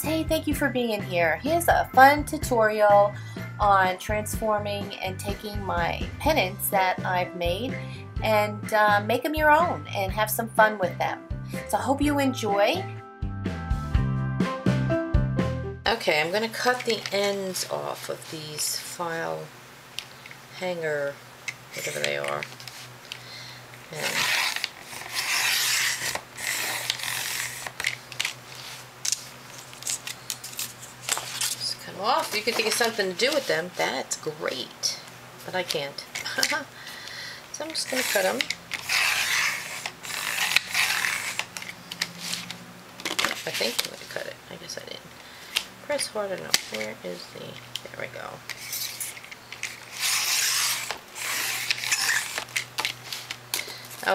Hey, thank you for being here. Here's a fun tutorial on transforming and taking my pennants that I've made and uh, make them your own and have some fun with them. So I hope you enjoy. Okay, I'm going to cut the ends off of these file hanger, whatever they are. And off. You can think of something to do with them. That's great. But I can't. so I'm just going to cut them. I think I'm going to cut it. I guess I didn't. Press hard enough. Where is the... There we go.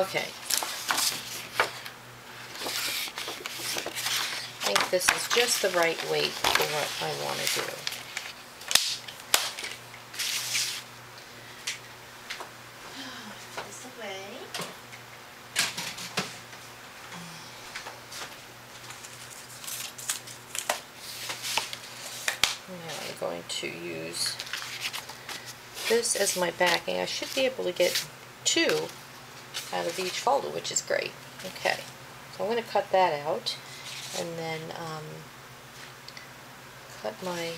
Okay. Think this is just the right weight for what I want to do. This way. Now I'm going to use this as my backing. I should be able to get two out of each folder, which is great. Okay, so I'm going to cut that out and then um, cut my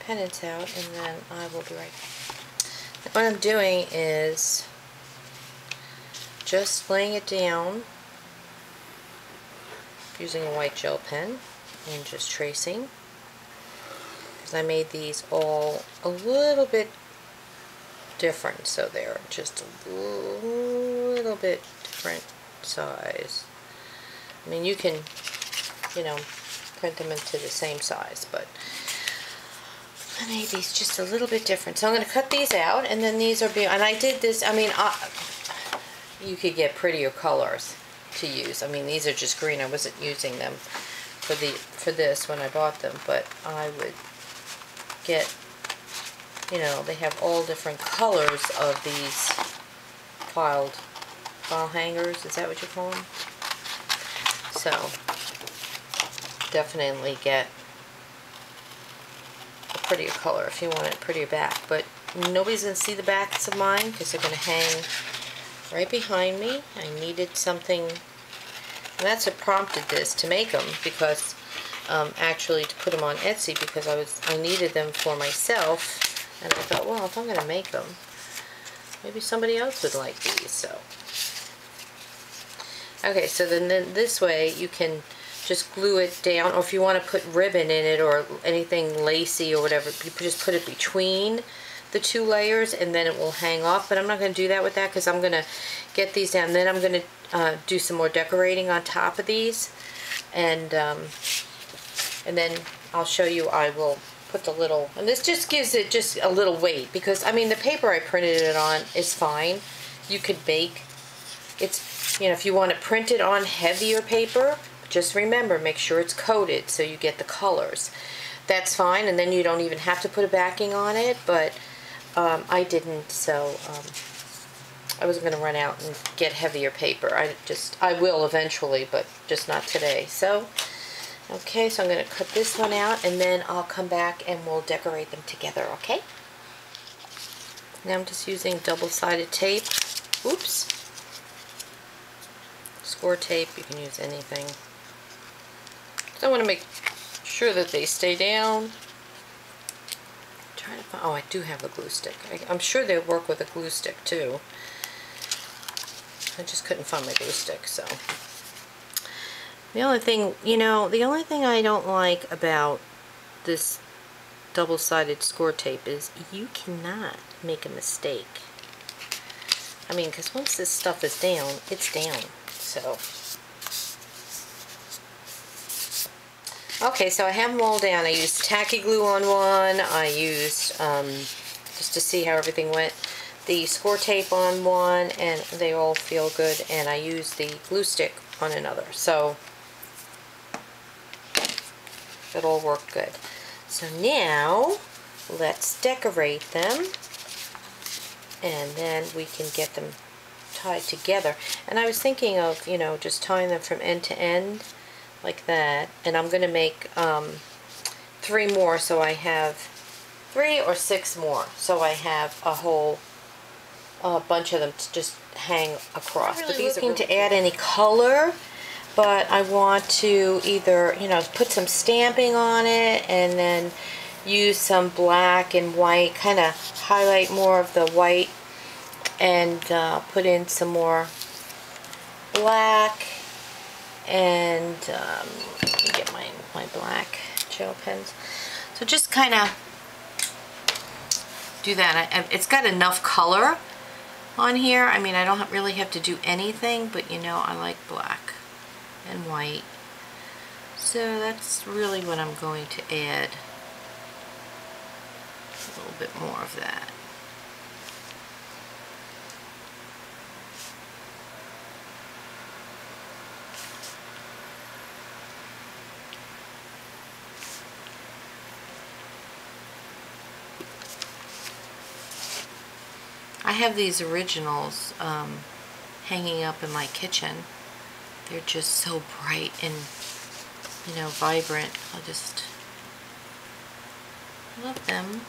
pennants out and then I will be right back. What I'm doing is just laying it down using a white gel pen and just tracing because I made these all a little bit different so they're just a little bit different size I mean, you can, you know, print them into the same size, but I made these just a little bit different. So I'm going to cut these out, and then these are, be and I did this, I mean, you could get prettier colors to use. I mean, these are just green. I wasn't using them for the for this when I bought them, but I would get, you know, they have all different colors of these filed file hangers. Is that what you call them? So, definitely get a prettier color if you want it prettier back. But nobody's going to see the backs of mine because they're going to hang right behind me. I needed something, and that's what prompted this to make them because um, actually to put them on Etsy because I was I needed them for myself and I thought well if I'm going to make them maybe somebody else would like these so Okay, so then, then this way you can just glue it down, or if you want to put ribbon in it or anything lacy or whatever, you just put it between the two layers and then it will hang off. But I'm not going to do that with that because I'm going to get these down. Then I'm going to uh, do some more decorating on top of these. And, um, and then I'll show you, I will put the little, and this just gives it just a little weight because, I mean, the paper I printed it on is fine. You could bake. It's you know, if you want to print it on heavier paper, just remember, make sure it's coated so you get the colors. That's fine, and then you don't even have to put a backing on it, but um, I didn't, so um, I wasn't going to run out and get heavier paper. I just, I will eventually, but just not today. So, okay, so I'm going to cut this one out, and then I'll come back and we'll decorate them together, okay? Now I'm just using double-sided tape. Oops score tape. You can use anything. So I want to make sure that they stay down. To find, oh, I do have a glue stick. I, I'm sure they work with a glue stick too. I just couldn't find my glue stick, so. The only thing, you know, the only thing I don't like about this double-sided score tape is you cannot make a mistake. I mean, because once this stuff is down, it's down. So, okay, so I have them all down. I used tacky glue on one. I used, um, just to see how everything went, the score tape on one, and they all feel good. And I used the glue stick on another. So, it all worked good. So now, let's decorate them. And then we can get them tied together. And I was thinking of, you know, just tying them from end to end like that. And I'm going to make um, three more so I have three or six more so I have a whole uh, bunch of them to just hang across. Really but these looking to add any color but I want to either, you know, put some stamping on it and then use some black and white, kind of highlight more of the white and uh, put in some more black and um, let me get my, my black gel pens. So just kind of do that. I, it's got enough color on here. I mean, I don't really have to do anything, but you know, I like black and white. So that's really what I'm going to add. A little bit more of that. Have these originals um, hanging up in my kitchen. They're just so bright and, you know, vibrant. I just love them.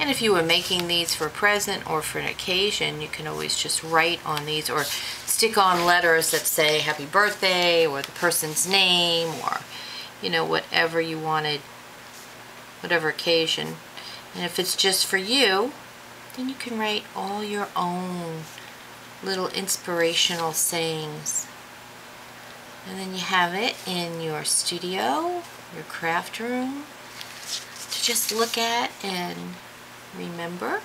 And if you were making these for a present or for an occasion, you can always just write on these or stick on letters that say happy birthday or the person's name or you know, whatever you wanted, whatever occasion. And if it's just for you, then you can write all your own little inspirational sayings. And then you have it in your studio, your craft room, to just look at and remember.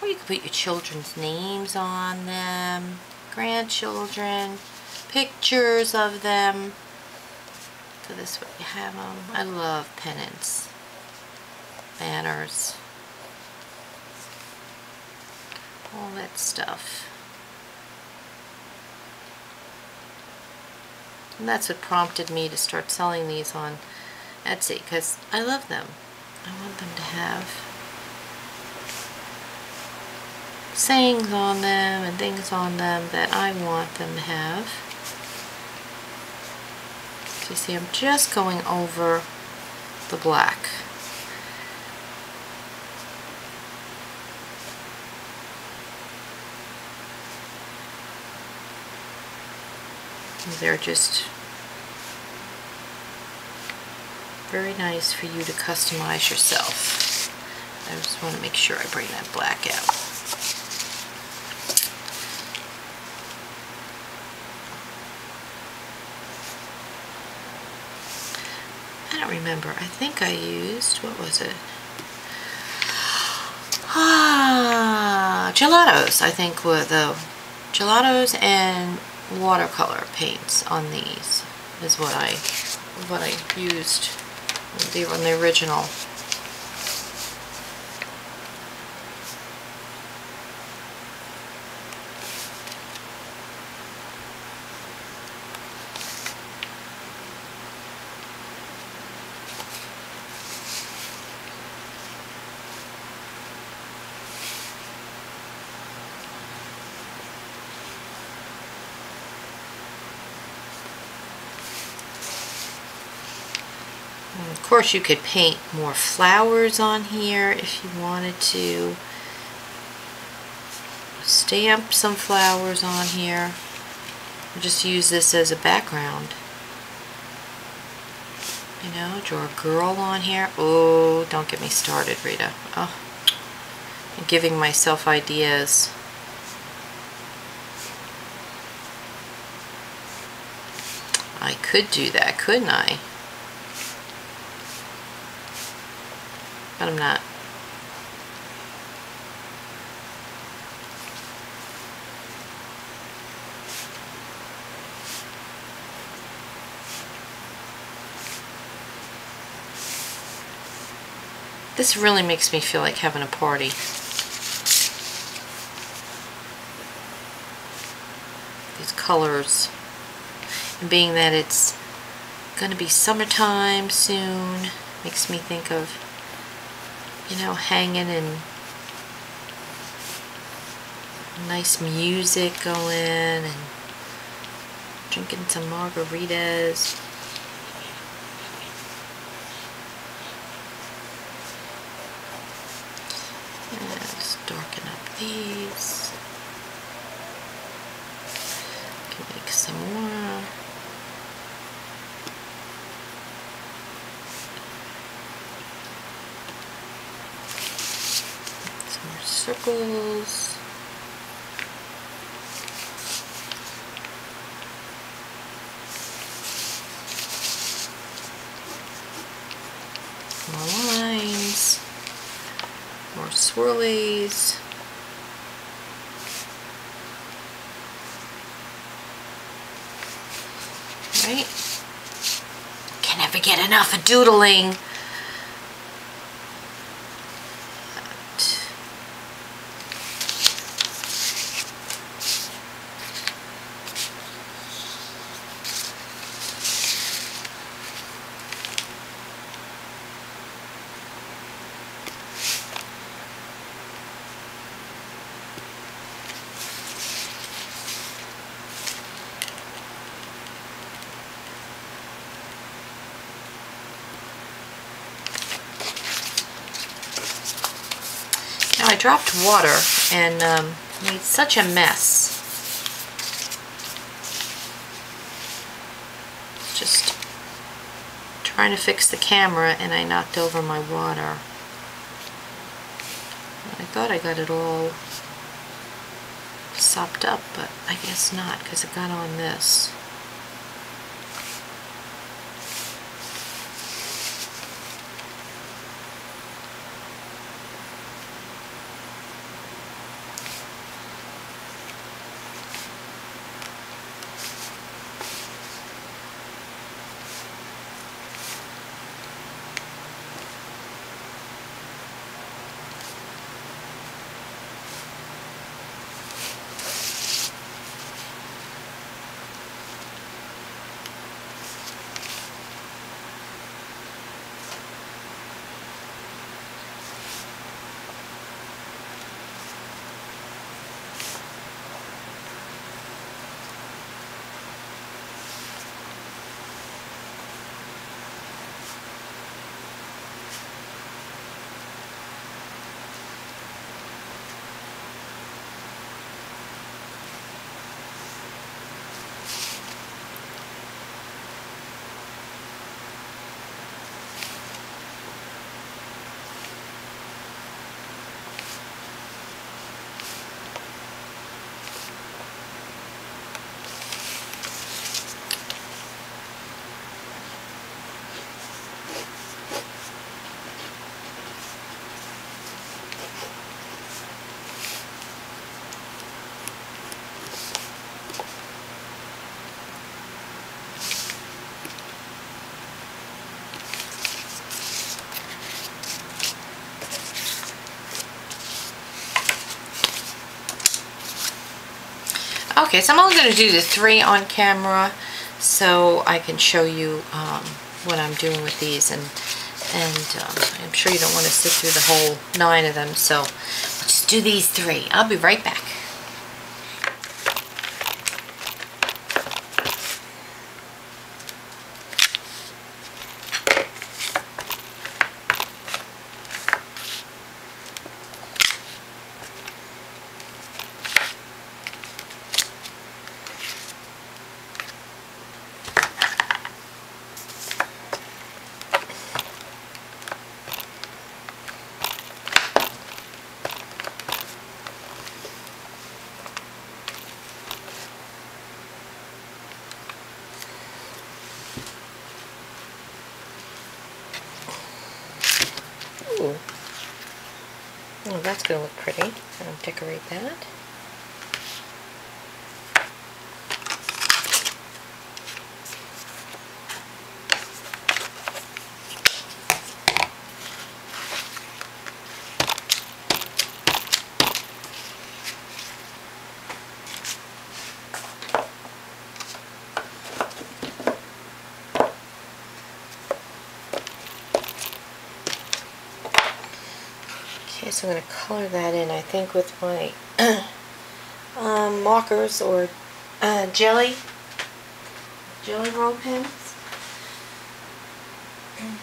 Or you can put your children's names on them, grandchildren, pictures of them. So this way you have them. I love pennants, banners, all that stuff. And that's what prompted me to start selling these on Etsy because I love them. I want them to have sayings on them and things on them that I want them to have. You see I'm just going over the black. They're just very nice for you to customize yourself. I just want to make sure I bring that black out. don't remember. I think I used, what was it? Ah, gelatos, I think were the gelatos and watercolor paints on these is what I what I used on the original of course you could paint more flowers on here if you wanted to. Stamp some flowers on here. just use this as a background. You know, draw a girl on here. Oh, don't get me started, Rita. Oh, I'm giving myself ideas. I could do that, couldn't I? But I'm not. This really makes me feel like having a party. These colors. And being that it's going to be summertime soon, Makes me think of, you know, hanging and nice music going and drinking some margaritas. Let's darken up these. Can make some more. Some more circles. More lines. More swirlies. Right? Can never get enough of doodling. Dropped water and um, made such a mess. Just trying to fix the camera and I knocked over my water. I thought I got it all sopped up, but I guess not because it got on this. Okay, so I'm only going to do the three on camera so I can show you um, what I'm doing with these and and um, I'm sure you don't want to sit through the whole nine of them so we'll just do these three. I'll be right back. Ooh. Oh, that's going to look pretty. I'll decorate that. Also going to color that in, I think, with my um, markers or uh, jelly, Gelly Roll pens. And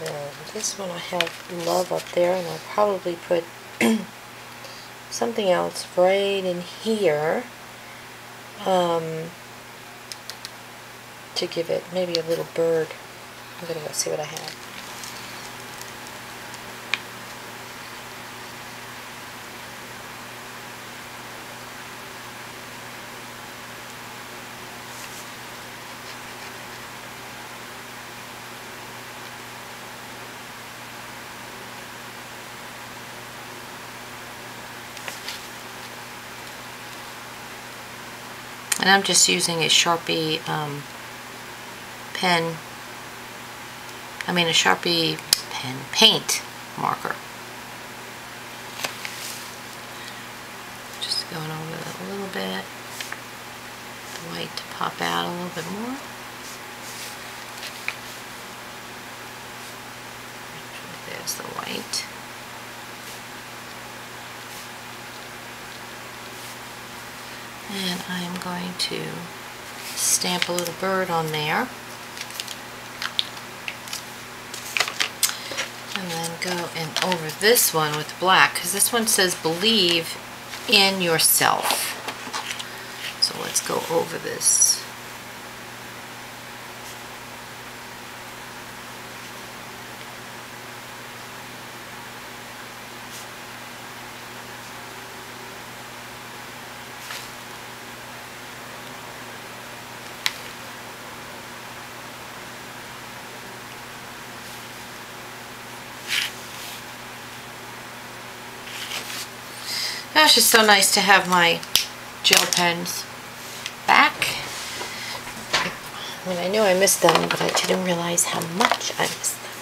then this one I have love up there, and I'll probably put something else right in here um, to give it maybe a little bird. I'm gonna go see what I have. And I'm just using a Sharpie um, pen, I mean a Sharpie pen, paint marker. Just going over it a little bit. The white to pop out a little bit more. There's the white. And I'm going to stamp a little bird on there. And then go and over this one with black, because this one says believe in yourself. So let's go over this. Gosh, it's so nice to have my gel pens back. I mean, I knew I missed them, but I didn't realize how much I missed them.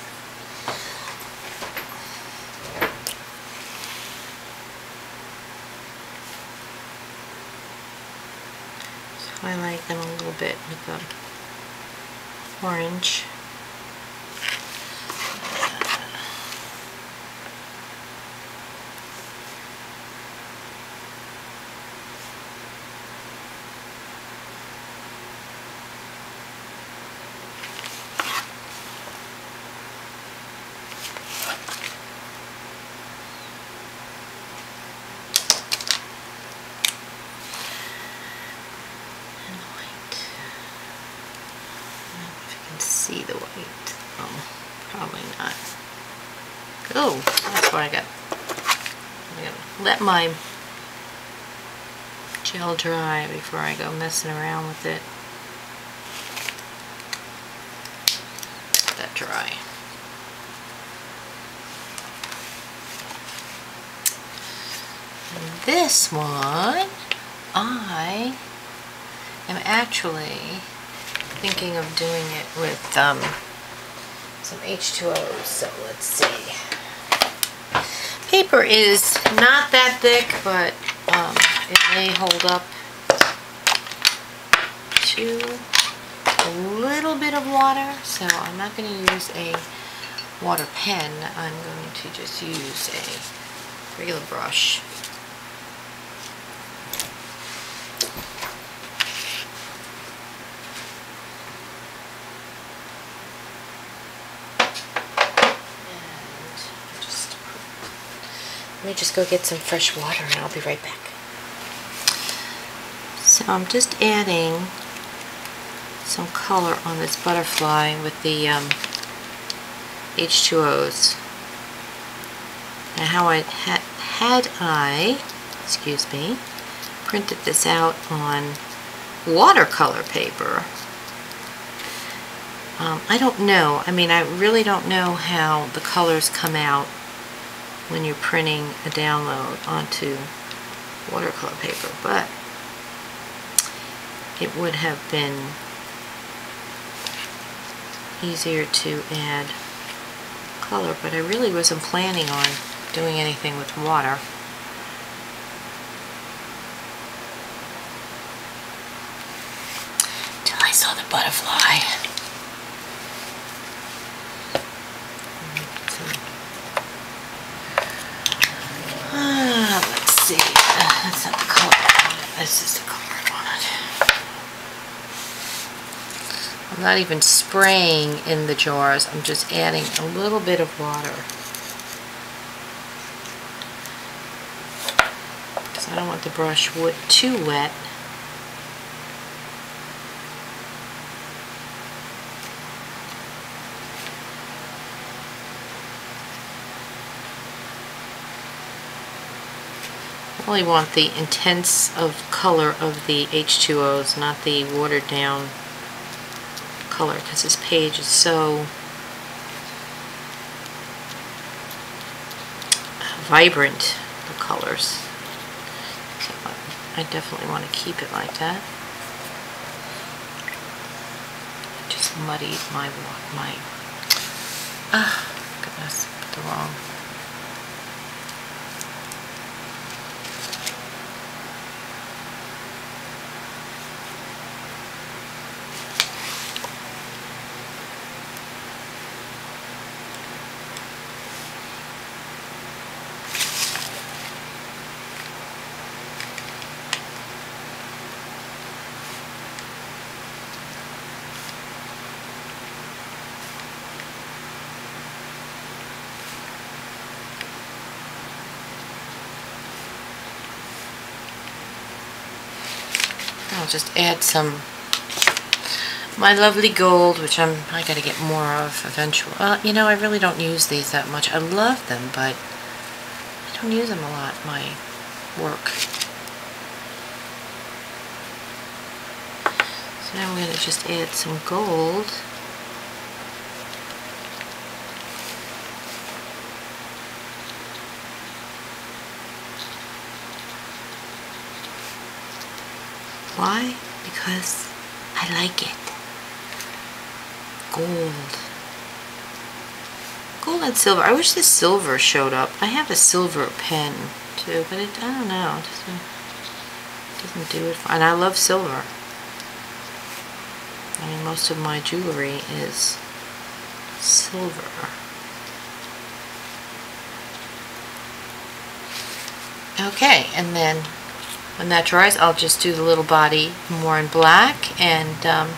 So highlight them a little bit with the orange. and white. I don't know if you can see the white. Oh, probably not. Oh, that's what I got. I'm gonna let my gel dry before I go messing around with it. Let that dry. And this one, I am actually thinking of doing it with um, some H2Os, so let's see. Paper is not that thick, but um, it may hold up to a little bit of water, so I'm not going to use a water pen. I'm going to just use a regular brush. And just let me just go get some fresh water and I'll be right back. So I'm just adding some color on this butterfly with the um, H2Os. Now how I had, had I, excuse me, printed this out on watercolor paper, um, I don't know. I mean, I really don't know how the colors come out when you're printing a download onto watercolor paper, but it would have been easier to add color, but I really wasn't planning on doing anything with water. I saw the butterfly. Ah, let's see. That's not the color. This is the. I'm not even spraying in the jars. I'm just adding a little bit of water. Because I don't want the brush wood too wet. Really want the intense of color of the H2Os, not the watered down color, because this page is so vibrant, the colors. So I definitely want to keep it like that. Just muddied my, my, ah, goodness, the wrong just add some my lovely gold, which I'm I gotta get more of eventually. Well, uh, you know, I really don't use these that much. I love them, but I don't use them a lot my work. So now I'm gonna just add some gold. Why? Because I like it. Gold. Gold and silver. I wish the silver showed up. I have a silver pen too, but it, I don't know. It doesn't, doesn't do it. And I love silver. I mean, most of my jewelry is silver. Okay, and then when that dries, I'll just do the little body more in black, and um,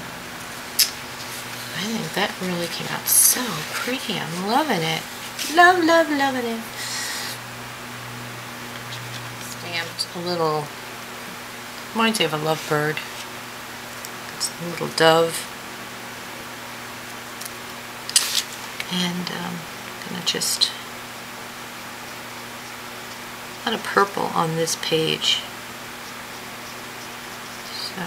I think that really came out so pretty. I'm loving it. Love, love, loving it. Stamped a little, reminds me of a lovebird. It's a little dove. And um, I'm going to just, a lot of purple on this page. So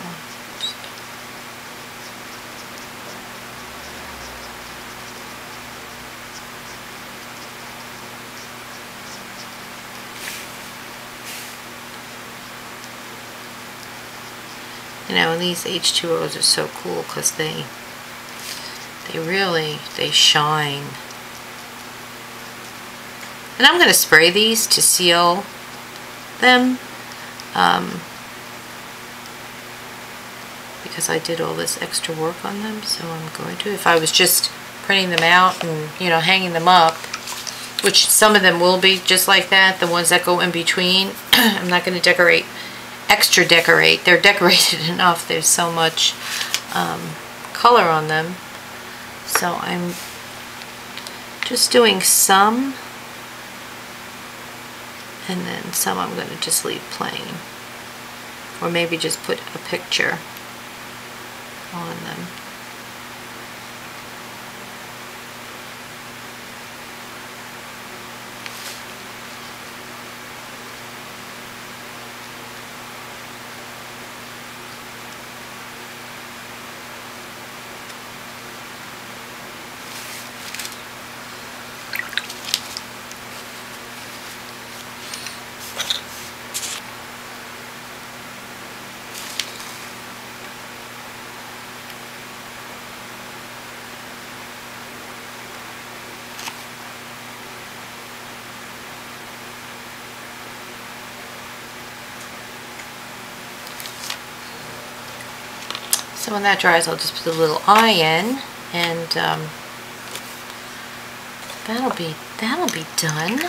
you know and these H2Os are so cool because they they really they shine. And I'm going to spray these to seal them. Um, because I did all this extra work on them so I'm going to. If I was just printing them out and you know hanging them up which some of them will be just like that the ones that go in between I'm not going to decorate extra decorate. They're decorated enough. There's so much um, color on them. So I'm just doing some. And then some I'm going to just leave plain. Or maybe just put a picture on them. So when that dries, I'll just put a little eye in, and um, that'll be that'll be done.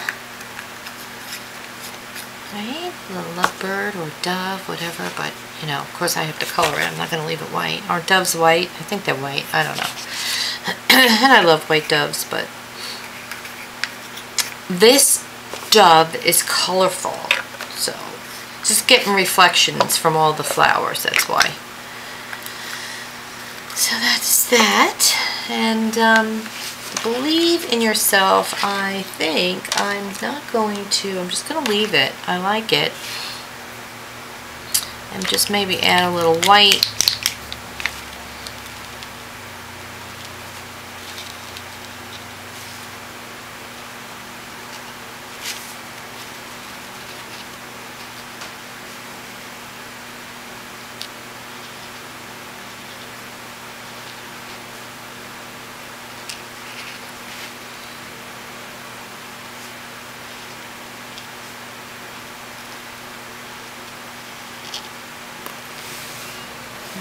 Right? A little lovebird or dove, whatever, but you know, of course I have to color it. I'm not going to leave it white. Are doves white? I think they're white. I don't know. and I love white doves, but this dove is colorful. So, just getting reflections from all the flowers, that's why. So that's that. And um, believe in yourself. I think I'm not going to, I'm just going to leave it. I like it. And just maybe add a little white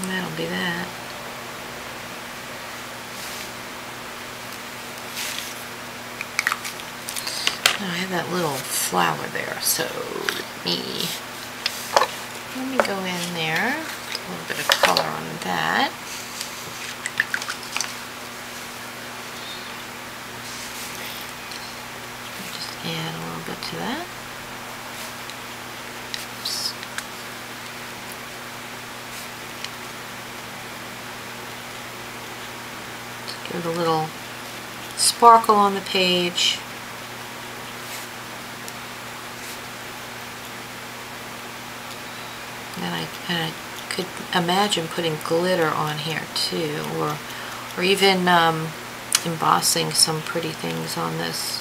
And that'll be that. Now I have that little flower there, so let me, let me go in there, a little bit of color on that. Just add a little bit to that. Oops. Give it a little sparkle on the page. And I, and I could imagine putting glitter on here too, or, or even um, embossing some pretty things on this.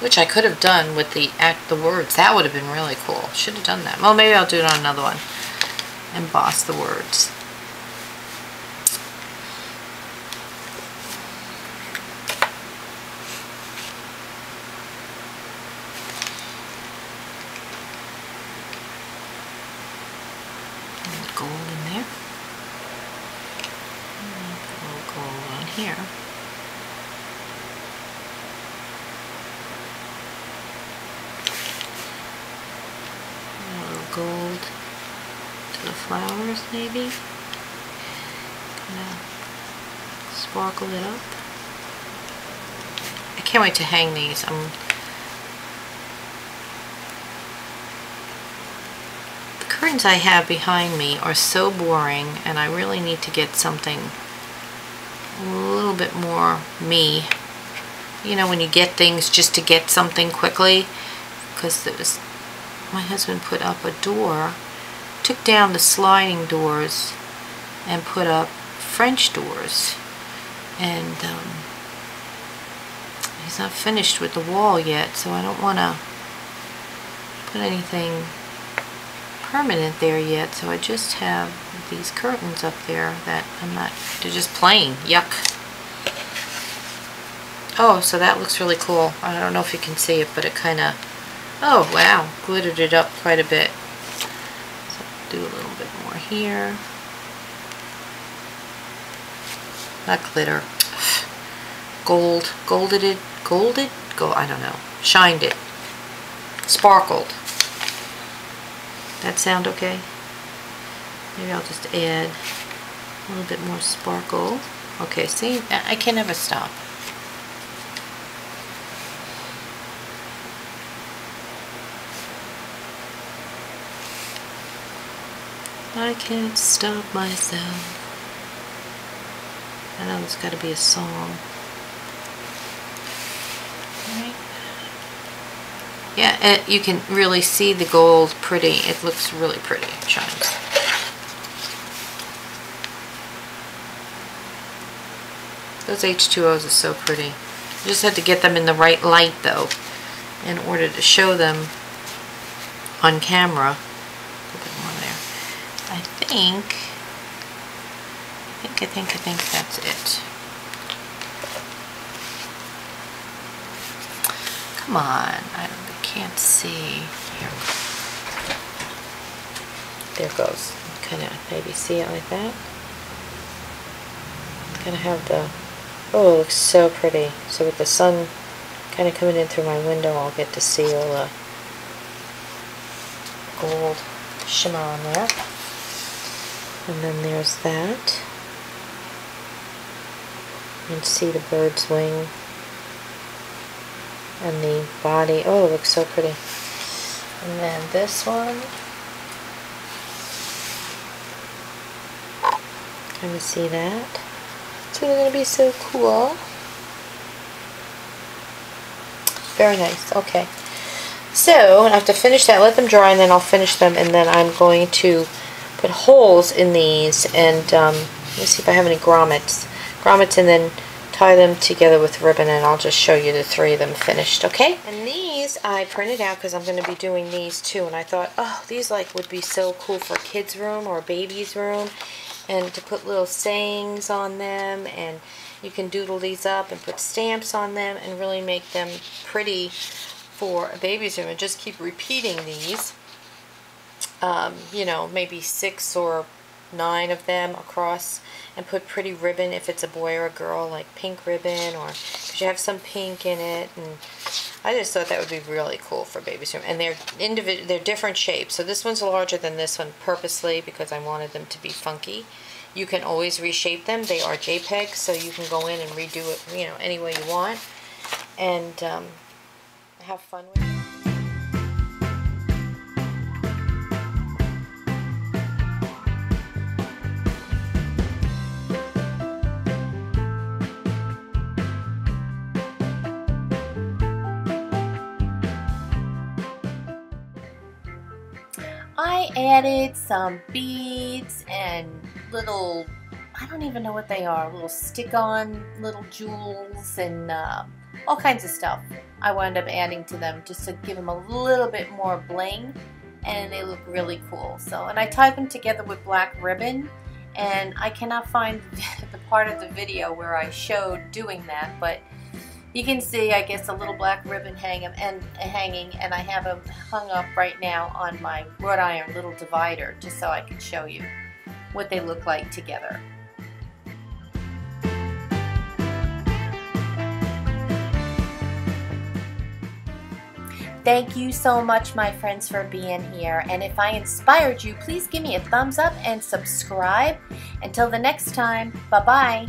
Which I could have done with the act the words. That would have been really cool. Should have done that. Well, maybe I'll do it on another one emboss the words. Gold in there. Gold on here. A little gold the flowers maybe. Of sparkle it up. I can't wait to hang these. I'm the curtains I have behind me are so boring and I really need to get something a little bit more me. You know when you get things just to get something quickly because there was my husband put up a door took down the sliding doors and put up French doors. And um, he's not finished with the wall yet so I don't want to put anything permanent there yet. So I just have these curtains up there that I'm not they're just plain. Yuck. Oh so that looks really cool. I don't know if you can see it but it kind of oh wow glittered it up quite a bit do a little bit more here. Not glitter. Gold. Golded it. Golded? Gold. I don't know. Shined it. Sparkled. That sound okay? Maybe I'll just add a little bit more sparkle. Okay, see? I can never stop. I can't stop myself. I know there's got to be a song. Right. Yeah, it, you can really see the gold pretty. It looks really pretty. It shines. Those H2Os are so pretty. You just have to get them in the right light though in order to show them on camera think, I think, I think, I think that's it. Come on, I, can't see. Here. there goes. Kind of maybe see it like that. Of have the, oh, it looks so pretty. So with the sun kind of coming in through my window, I'll get to see all the gold shimmer on there. And then there's that. You can see the bird's wing and the body. Oh, it looks so pretty. And then this one. Kind of see that. So they're going to be so cool. Very nice. Okay. So, I have to finish that, let them dry, and then I'll finish them, and then I'm going to holes in these, and um, let me see if I have any grommets. Grommets, and then tie them together with ribbon, and I'll just show you the three of them finished, okay? And these I printed out because I'm going to be doing these too, and I thought, oh, these like would be so cool for kid's room or baby's room, and to put little sayings on them, and you can doodle these up and put stamps on them and really make them pretty for a baby's room and just keep repeating these. Um, you know, maybe six or nine of them across and put pretty ribbon if it's a boy or a girl, like pink ribbon or because you have some pink in it. And I just thought that would be really cool for baby's room. And they're individual, they're different shapes. So this one's larger than this one purposely because I wanted them to be funky. You can always reshape them. They are JPEGs, so you can go in and redo it, you know, any way you want. And um, have fun with it. I added some beads and little, I don't even know what they are, little stick-on little jewels and uh, all kinds of stuff. I wound up adding to them just to give them a little bit more bling and they look really cool. So, and I tied them together with black ribbon and I cannot find the part of the video where I showed doing that, but you can see, I guess, a little black ribbon hang and hanging, and I have them hung up right now on my wrought iron little divider, just so I can show you what they look like together. Thank you so much, my friends, for being here. And if I inspired you, please give me a thumbs up and subscribe. Until the next time, bye-bye.